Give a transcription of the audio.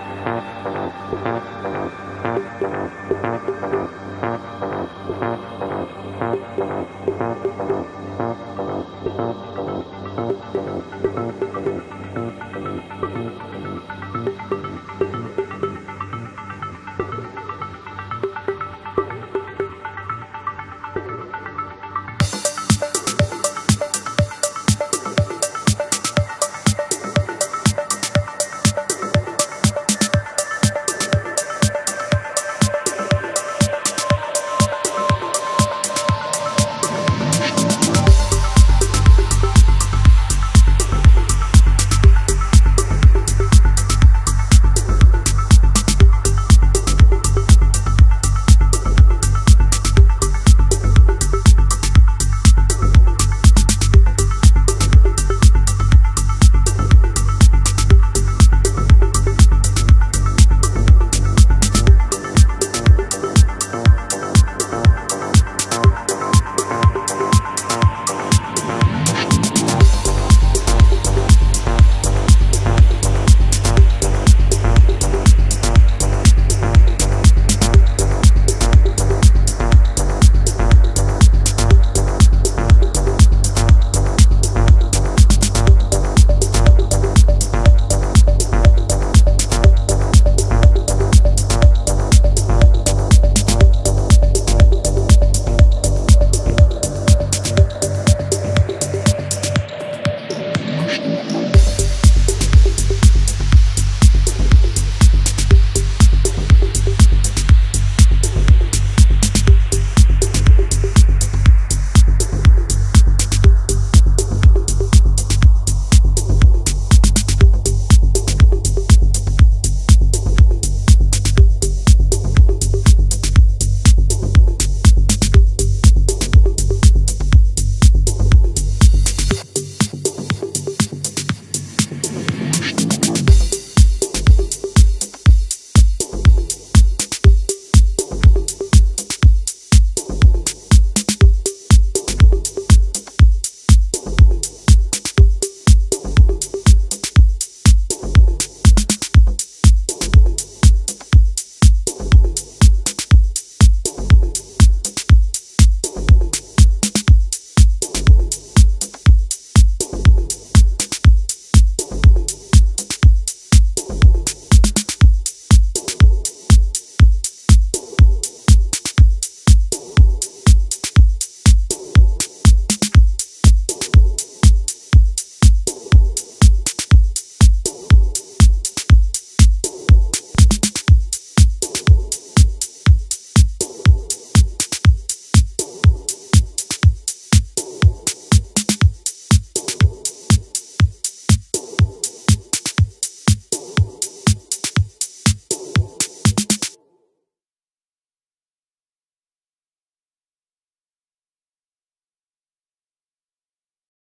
Mm-hmm.